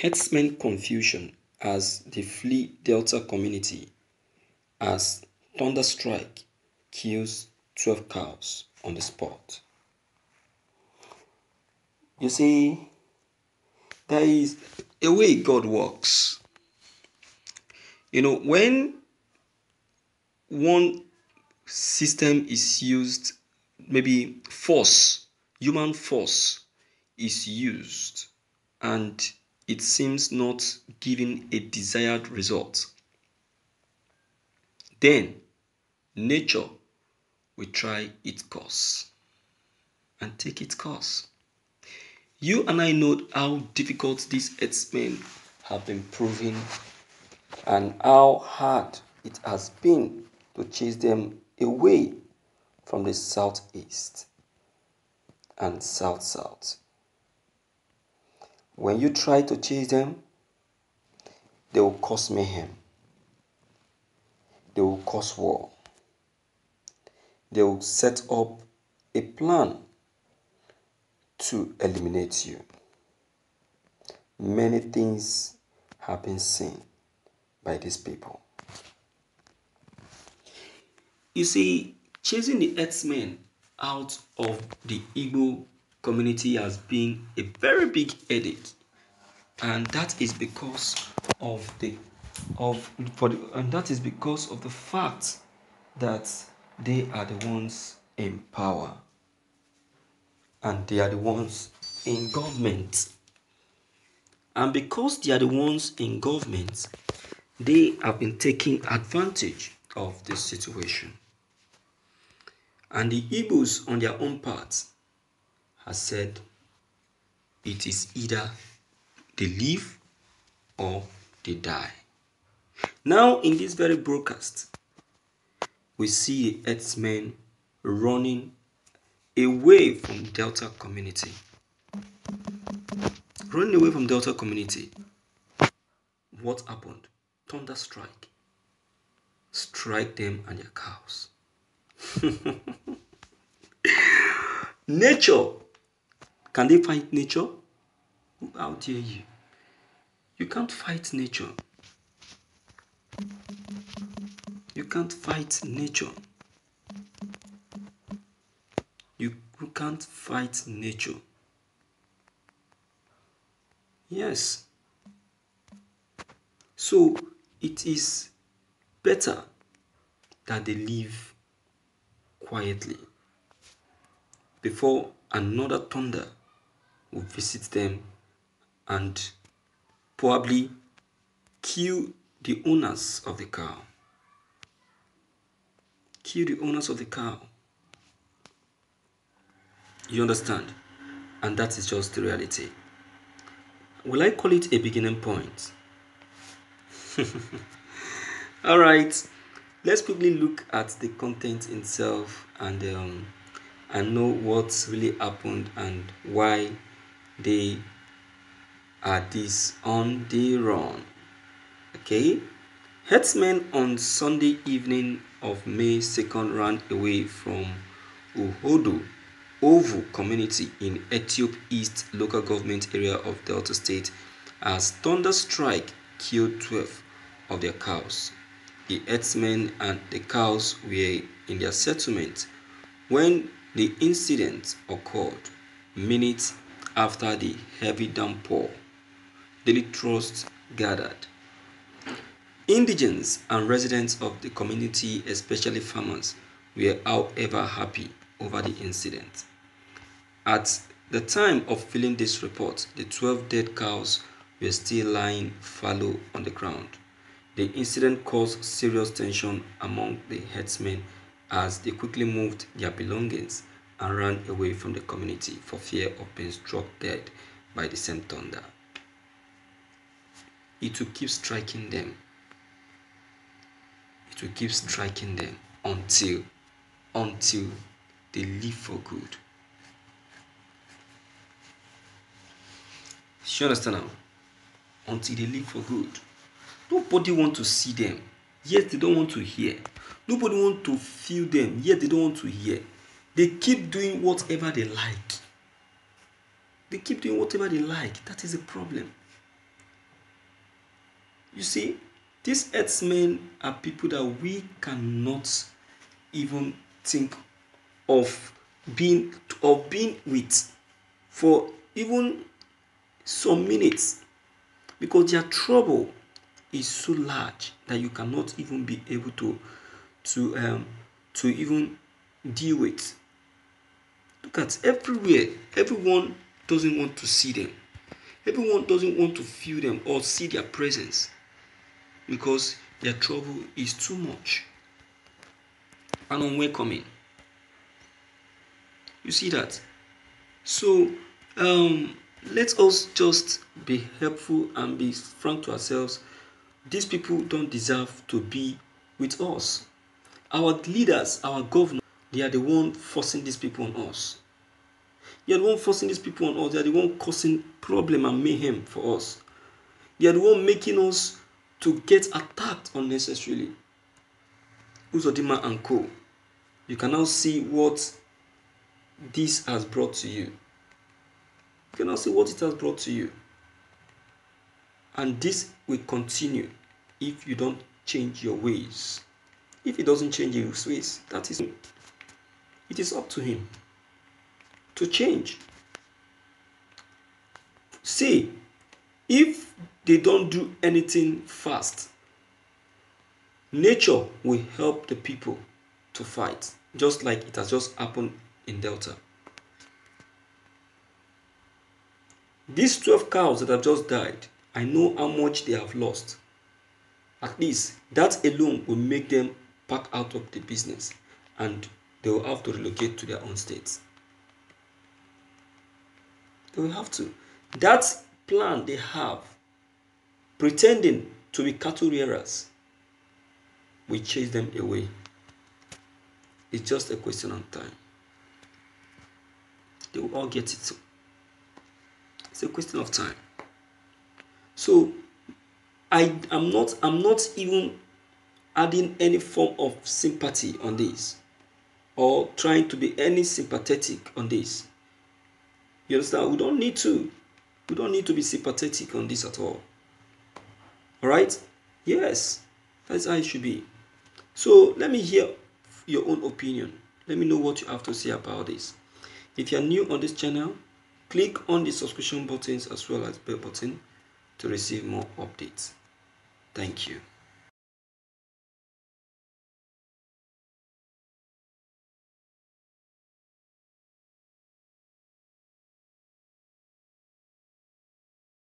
Herdsmen confusion as they flee Delta community as thunder strike kills 12 cows on the spot. You see, there is a way God works. You know, when one system is used, maybe force, human force is used, and it seems not giving a desired result, then nature will try its course and take its course. You and I know how difficult these herdsmen have been proving and how hard it has been to chase them away from the southeast and south south. When you try to chase them, they will cause mayhem, they will cause war, they will set up a plan to eliminate you. Many things have been seen by these people. You see, chasing the herdsmen out of the Igbo community has been a very big headache, and that is because of the of for the, and that is because of the fact that they are the ones in power and they are the ones in government. And because they are the ones in government, they have been taking advantage of this situation. And the Igbos, on their own part, have said it is either they live or they die. Now, in this very broadcast, we see the herdsmen running away from Delta community. Running away from Delta community. What happened? Thunder strike. Strike them and their cows. nature. Can they fight nature? How dare you? You can't fight nature. You can't fight nature. You can't fight nature. Yes. So it is better that they live quietly before another thunder will visit them and probably kill the owners of the cow. Kill the owners of the cow. You understand? And that is just the reality. Will I call it a beginning point? All right. Let's quickly look at the content itself and um, and know what's really happened and why they are this on the run. Okay. Herdsmen on Sunday evening of May 2nd ran away from Uhodo Ovu community in Ethiope East local government area of Delta State as thunder strike killed 12 of their cows. The herdsmen and the cows were in their settlement when the incident occurred minutes after the heavy downpour. Daily Trust gathered. Indigents and residents of the community, especially farmers, were however happy over the incident. At the time of filling this report, the 12 dead cows were still lying fallow on the ground. The incident caused serious tension among the herdsmen as they quickly moved their belongings and ran away from the community for fear of being struck dead by the same thunder. It will keep striking them. It will keep striking them until, until they live for good. You understand now? Until they live for good. Nobody want to see them, yet they don't want to hear. Nobody want to feel them, yet they don't want to hear. They keep doing whatever they like. They keep doing whatever they like. That is a problem. You see, these herdsmen are people that we cannot even think of being of being with for even some minutes because their trouble is so large that you cannot even be able to to um to even deal with look at everywhere everyone doesn't want to see them. Everyone doesn't want to feel them or see their presence because their trouble is too much. And unwelcoming. You see that? So um let us just be helpful and be frank to ourselves. These people don't deserve to be with us. Our leaders our governors they are the one forcing these people on us. They are the one forcing these people on us. They are the one causing problem and mayhem for us. They are the one making us to get attacked unnecessarily. Uzodimma and co you can now see what this has brought to you. You can now see what it has brought to you. And this will continue if you don't change your ways. If it doesn't change your ways that is it is up to him to change. See if they don't do anything fast nature will help the people to fight just like it has just happened in delta. These 12 cows that have just died i know how much they have lost. At least that alone will make them pack out of the business and they will have to relocate to their own states. They will have to. That plan they have pretending to be cattle rearers will chase them away. It's just a question of time. They will all get it. It's a question of time. So i am not i'm not even adding any form of sympathy on this or trying to be any sympathetic on this. You understand? We don't need to. We don't need to be sympathetic on this at all. All right? Yes. That's how it should be. So let me hear your own opinion. Let me know what you have to say about this. If you are new on this channel click on the subscription buttons as well as bell button to receive more updates. Thank you